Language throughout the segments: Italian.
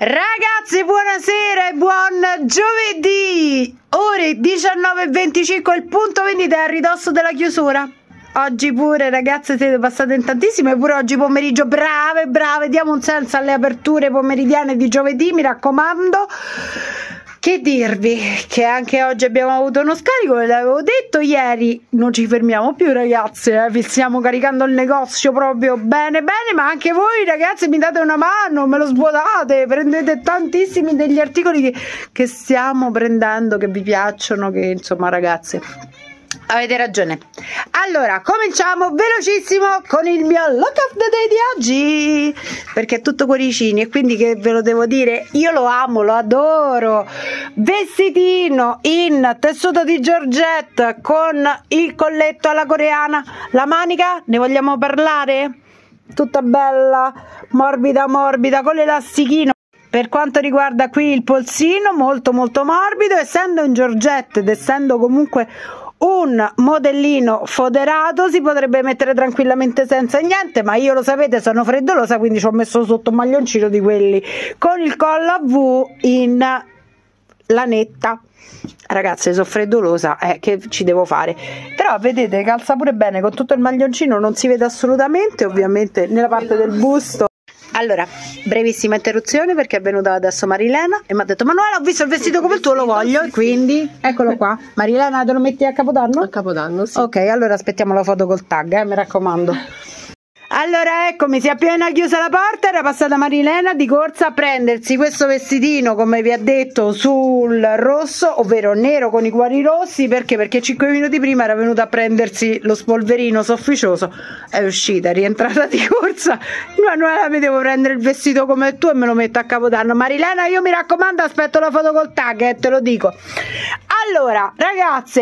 Ragazzi, buonasera e buon giovedì! Ore 19.25, il punto vendita a ridosso della chiusura. Oggi pure, ragazze, siete passate in tantissime. Pure oggi pomeriggio, brave, brave. Diamo un senso alle aperture pomeridiane di giovedì, mi raccomando. Che dirvi? Che anche oggi abbiamo avuto uno scarico, ve l'avevo detto ieri, non ci fermiamo più ragazzi, eh? vi stiamo caricando il negozio proprio bene bene, ma anche voi ragazzi mi date una mano, me lo svuotate, prendete tantissimi degli articoli che, che stiamo prendendo, che vi piacciono, che insomma ragazzi Avete ragione. Allora, cominciamo velocissimo con il mio look of the day di oggi. Perché è tutto cuoricini e quindi che ve lo devo dire, io lo amo, lo adoro. Vestitino in tessuto di Georgette con il colletto alla coreana. La manica, ne vogliamo parlare? Tutta bella, morbida morbida, con l'elastichino. Per quanto riguarda qui il polsino, molto molto morbido, essendo in Georgette ed essendo comunque un modellino foderato si potrebbe mettere tranquillamente senza niente ma io lo sapete sono freddolosa quindi ci ho messo sotto un maglioncino di quelli. Con il collo a V in lanetta ragazze sono freddolosa eh, che ci devo fare? Però vedete calza pure bene con tutto il maglioncino non si vede assolutamente ovviamente nella parte del busto allora, brevissima interruzione perché è venuta adesso Marilena e mi ha detto Manuela ho visto il vestito come il tuo, lo voglio e quindi eccolo qua. Marilena te lo metti a Capodanno? A Capodanno, sì. Ok, allora aspettiamo la foto col tag, eh, mi raccomando. Allora eccomi, si è appena chiusa la porta, era passata Marilena di corsa a prendersi questo vestitino, come vi ha detto, sul rosso, ovvero nero con i cuori rossi, perché? Perché 5 minuti prima era venuta a prendersi lo spolverino sofficioso, è uscita, è rientrata di corsa, Manuela mi devo prendere il vestito come tu e me lo metto a capodanno. Marilena, io mi raccomando, aspetto la foto col tag, eh, te lo dico. Allora, ragazze,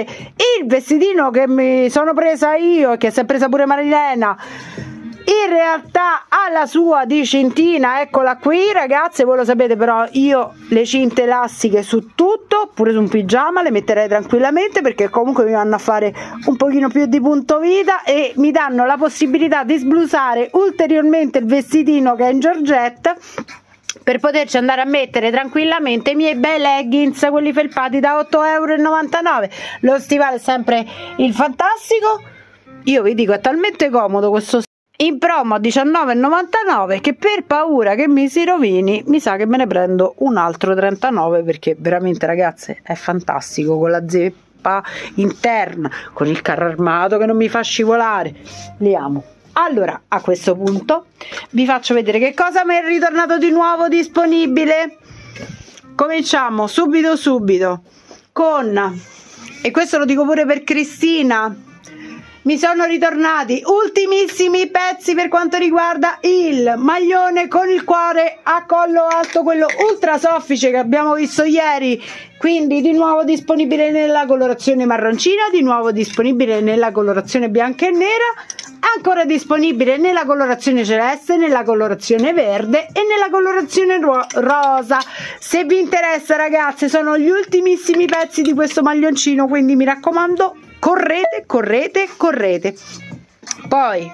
il vestitino che mi sono presa io e che si è presa pure Marilena in realtà ha la sua di cintina eccola qui ragazze voi lo sapete però io le cinte elastiche su tutto pure su un pigiama le metterei tranquillamente perché comunque mi vanno a fare un pochino più di punto vita e mi danno la possibilità di sblusare ulteriormente il vestitino che è in giorgetta per poterci andare a mettere tranquillamente i miei bei leggings, quelli felpati da 8,99 euro. Lo stivale è sempre il fantastico. Io vi dico, è talmente comodo questo in promo a 19,99 che per paura che mi si rovini mi sa che me ne prendo un altro 39 perché veramente ragazze è fantastico con la zeppa interna con il carro armato che non mi fa scivolare. Li amo. Allora a questo punto vi faccio vedere che cosa mi è ritornato di nuovo disponibile. Cominciamo subito subito con e questo lo dico pure per Cristina mi sono ritornati ultimissimi pezzi per quanto riguarda il maglione con il cuore a collo alto quello ultra soffice che abbiamo visto ieri. Quindi di nuovo disponibile nella colorazione marroncina di nuovo disponibile nella colorazione bianca e nera ancora disponibile nella colorazione celeste nella colorazione verde e nella colorazione ro rosa. Se vi interessa ragazzi sono gli ultimissimi pezzi di questo maglioncino quindi mi raccomando correte, correte, correte. Poi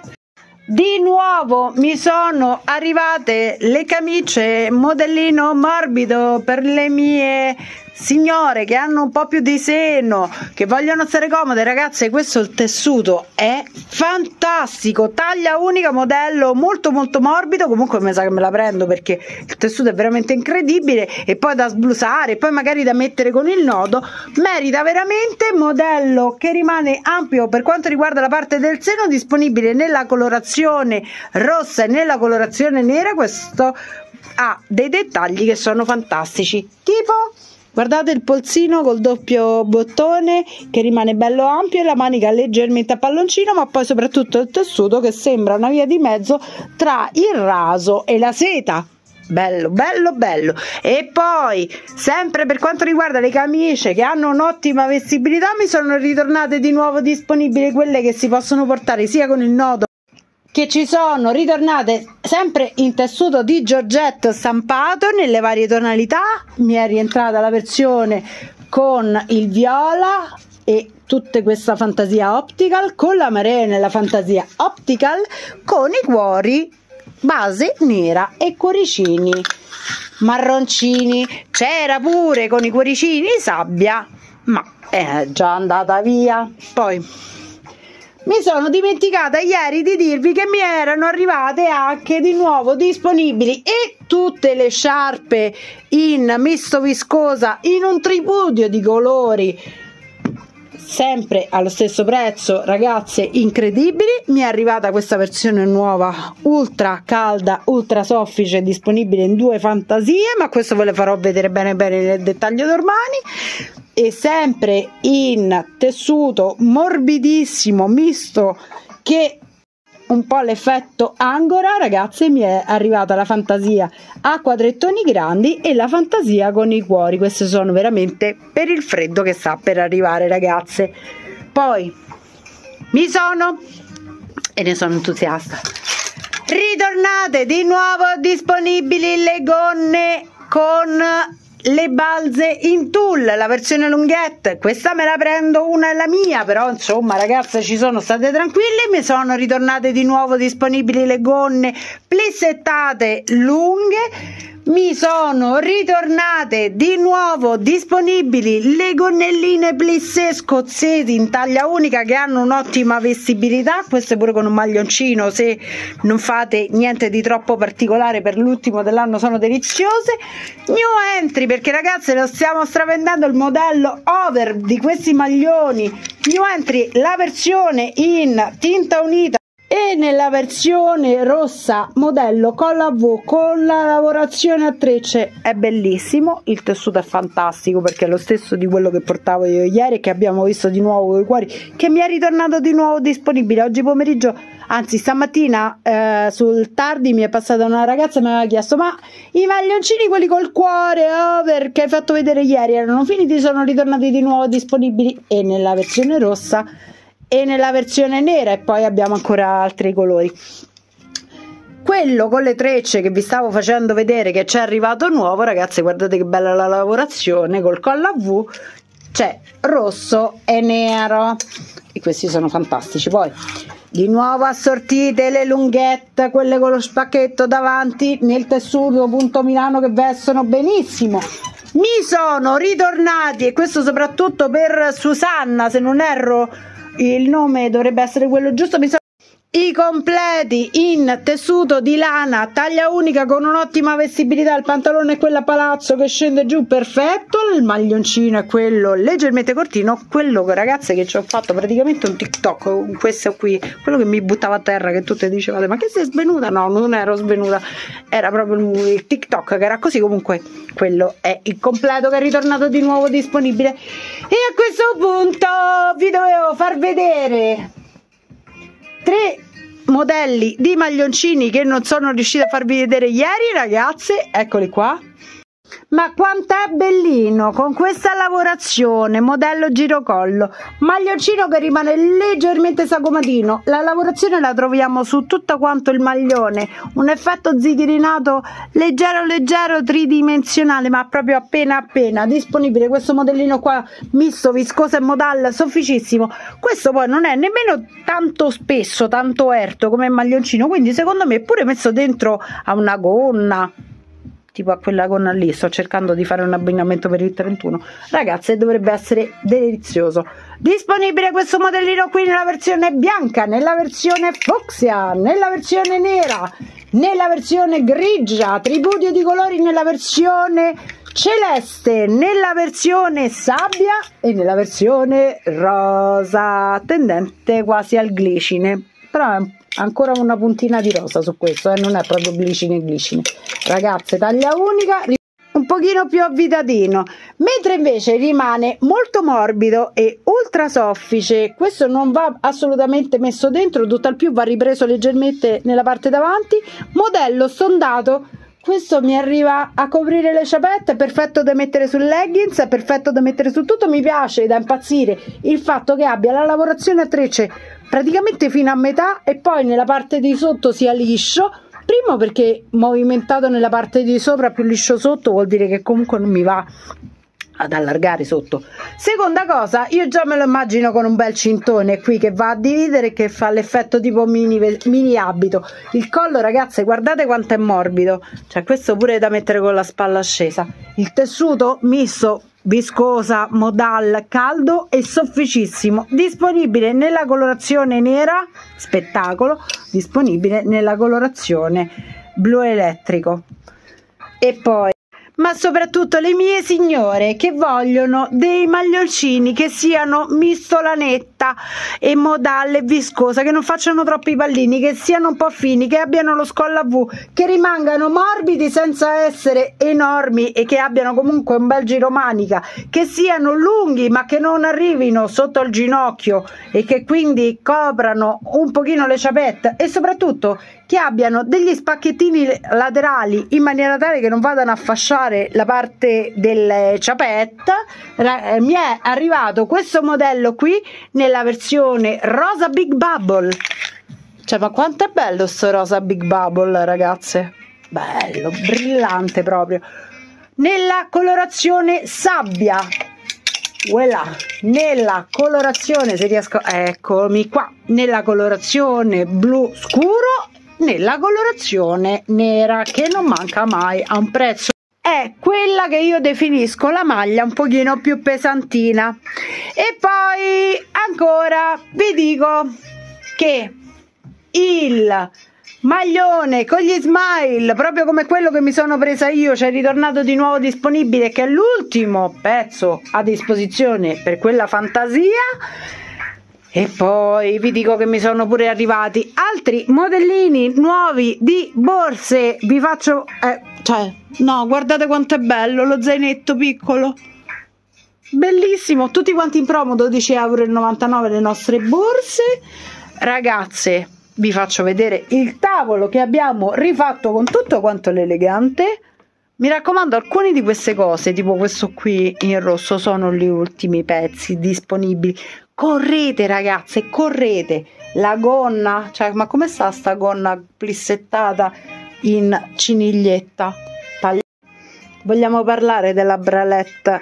di nuovo mi sono arrivate le camicie modellino morbido per le mie signore che hanno un po' più di seno, che vogliono stare comode, ragazze, questo il tessuto è fantastico, taglia unica, modello molto molto morbido, comunque mi sa che me la prendo perché il tessuto è veramente incredibile e poi da sblusare e poi magari da mettere con il nodo, merita veramente modello che rimane ampio per quanto riguarda la parte del seno, disponibile nella colorazione rossa e nella colorazione nera, questo ha dei dettagli che sono fantastici, tipo Guardate il polsino col doppio bottone che rimane bello ampio e la manica leggermente a palloncino, ma poi soprattutto il tessuto che sembra una via di mezzo tra il raso e la seta. Bello, bello, bello. E poi, sempre per quanto riguarda le camicie che hanno un'ottima vestibilità, mi sono ritornate di nuovo disponibili quelle che si possono portare sia con il nodo che ci sono ritornate sempre in tessuto di Giorgetto stampato nelle varie tonalità. Mi è rientrata la versione con il viola e tutta questa fantasia optical con la marea nella fantasia optical con i cuori base nera e cuoricini marroncini. C'era pure con i cuoricini sabbia ma è già andata via. Poi mi sono dimenticata ieri di dirvi che mi erano arrivate anche di nuovo disponibili e tutte le sciarpe in misto viscosa in un tripudio di colori sempre allo stesso prezzo ragazze incredibili. Mi è arrivata questa versione nuova ultra calda ultra soffice disponibile in due fantasie ma questo ve le farò vedere bene bene nel dettaglio domani. E sempre in tessuto morbidissimo misto che un po' l'effetto angora ragazze mi è arrivata la fantasia. A quadrettoni grandi e la fantasia con i cuori. Queste sono veramente per il freddo che sta per arrivare ragazze. Poi mi sono e ne sono entusiasta ritornate di nuovo disponibili le gonne con le balze in tulle, la versione lunghette, questa me la prendo, una è la mia, però insomma ragazze ci sono state tranquille, mi sono ritornate di nuovo disponibili le gonne plissettate lunghe mi sono ritornate di nuovo disponibili le gonnelline plissé scozzesi in taglia unica che hanno un'ottima vestibilità queste pure con un maglioncino se non fate niente di troppo particolare per l'ultimo dell'anno sono deliziose. New entry perché ragazze lo stiamo stravendendo il modello over di questi maglioni. New entry la versione in tinta unita e nella versione rossa modello colla V con la lavorazione a trecce è bellissimo il tessuto è fantastico perché è lo stesso di quello che portavo io ieri che abbiamo visto di nuovo con i cuori che mi è ritornato di nuovo disponibile oggi pomeriggio. Anzi stamattina eh, sul tardi mi è passata una ragazza e mi aveva chiesto ma i maglioncini quelli col cuore oh, perché hai fatto vedere ieri? Erano finiti sono ritornati di nuovo disponibili. E nella versione rossa e nella versione nera e poi abbiamo ancora altri colori. Quello con le trecce che vi stavo facendo vedere che c'è arrivato nuovo ragazzi guardate che bella la lavorazione col collo a V c'è rosso e nero. E questi sono fantastici. Poi di nuovo assortite le lunghette quelle con lo spacchetto davanti nel tessuto punto Milano che vestono benissimo. Mi sono ritornati e questo soprattutto per Susanna se non erro il nome dovrebbe essere quello giusto. I completi in tessuto di lana, taglia unica con un'ottima vestibilità, il pantalone è quello a palazzo che scende giù perfetto, il maglioncino è quello leggermente cortino, quello ragazze che ci ho fatto praticamente un TikTok questo qui, quello che mi buttava a terra che tutte dicevate ma che sei svenuta? No, non ero svenuta, era proprio il TikTok che era così comunque, quello è il completo che è ritornato di nuovo disponibile e a questo punto vi dovevo far vedere tre modelli di maglioncini che non sono riuscita a farvi vedere ieri ragazze. Eccoli qua ma quant'è bellino con questa lavorazione modello girocollo. Maglioncino che rimane leggermente sagomatino. La lavorazione la troviamo su tutto quanto il maglione. Un effetto zighirinato leggero leggero tridimensionale ma proprio appena appena disponibile. Questo modellino qua misto viscosa e modal sofficissimo. Questo poi non è nemmeno tanto spesso tanto erto come maglioncino. Quindi secondo me pure messo dentro a una gonna tipo a quella gonna lì sto cercando di fare un abbinamento per il 31 ragazze dovrebbe essere delizioso. Disponibile questo modellino qui nella versione bianca nella versione fucsia nella versione nera nella versione grigia tripudio di colori nella versione celeste nella versione sabbia e nella versione rosa tendente quasi al glicine però è ancora una puntina di rosa su questo eh? non è proprio glicine glicine. Ragazze taglia unica un pochino più avvitatino. Mentre invece rimane molto morbido e ultra soffice. Questo non va assolutamente messo dentro tutt'al più va ripreso leggermente nella parte davanti. Modello sondato questo mi arriva a coprire le ciabatte, perfetto da mettere sul leggings, è perfetto da mettere su tutto. Mi piace da impazzire il fatto che abbia la lavorazione a trecce praticamente fino a metà e poi nella parte di sotto sia liscio. Primo perché movimentato nella parte di sopra più liscio sotto vuol dire che comunque non mi va ad allargare sotto. Seconda cosa, io già me lo immagino con un bel cintone qui che va a dividere e che fa l'effetto tipo mini, mini abito. Il collo, ragazze, guardate quanto è morbido. Cioè, questo pure è da mettere con la spalla scesa. Il tessuto misto viscosa, modal, caldo e sofficissimo, disponibile nella colorazione nera, spettacolo, disponibile nella colorazione blu elettrico. E poi ma soprattutto le mie signore che vogliono dei maglioncini che siano mistolanetta e modale e viscosa, che non facciano troppi pallini, che siano un po' fini, che abbiano lo scollo a V, che rimangano morbidi senza essere enormi e che abbiano comunque un bel giro manica, che siano lunghi ma che non arrivino sotto il ginocchio e che quindi coprano un pochino le ciapette e soprattutto che abbiano degli spacchettini laterali in maniera tale che non vadano a fasciare la parte del ciapetta eh, mi è arrivato questo modello qui nella versione rosa big bubble. Cioè ma quanto è bello sto rosa big bubble ragazze? Bello brillante proprio. Nella colorazione sabbia. Voilà nella colorazione se riesco eccomi qua. Nella colorazione blu scuro nella colorazione nera che non manca mai a un prezzo è quella che io definisco la maglia un pochino più pesantina. E poi ancora vi dico che il maglione con gli smile proprio come quello che mi sono presa io c'è ritornato di nuovo disponibile che è l'ultimo pezzo a disposizione per quella fantasia e poi vi dico che mi sono pure arrivati altri modellini nuovi di borse. Vi faccio... Eh, cioè, no, guardate quanto è bello lo zainetto piccolo. Bellissimo, tutti quanti in promo 12,99 euro le nostre borse. Ragazze, vi faccio vedere il tavolo che abbiamo rifatto con tutto quanto l'elegante. Mi raccomando, alcune di queste cose, tipo questo qui in rosso, sono gli ultimi pezzi disponibili. Correte ragazze correte. La gonna cioè ma come sta sta gonna plissettata in ciniglietta? Vogliamo parlare della bralette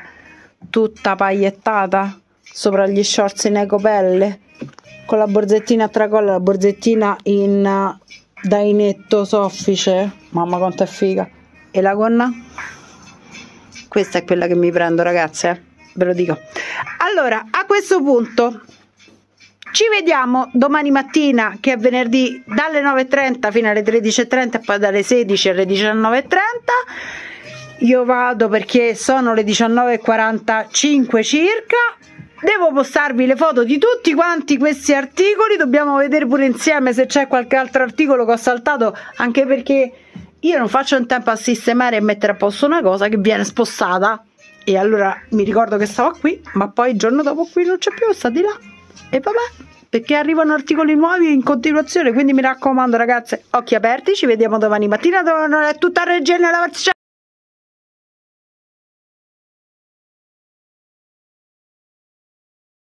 tutta pagliettata sopra gli shorts in ecopelle? Con la borsettina a tracolla la borsettina in dainetto soffice? Mamma quanto è figa e la gonna? Questa è quella che mi prendo ragazze eh? ve lo dico. Allora a questo punto ci vediamo domani mattina che è venerdì dalle 9.30 fino alle 13.30 e poi dalle 16 alle 19.30 io vado perché sono le 19.45 circa. Devo postarvi le foto di tutti quanti questi articoli. Dobbiamo vedere pure insieme se c'è qualche altro articolo che ho saltato anche perché io non faccio in tempo a sistemare e mettere a posto una cosa che viene spostata. E allora mi ricordo che stavo qui ma poi il giorno dopo qui non c'è più sta di là. E vabbè perché arrivano articoli nuovi in continuazione quindi mi raccomando ragazze occhi aperti ci vediamo domani mattina. Dove non è tutta regia nella versione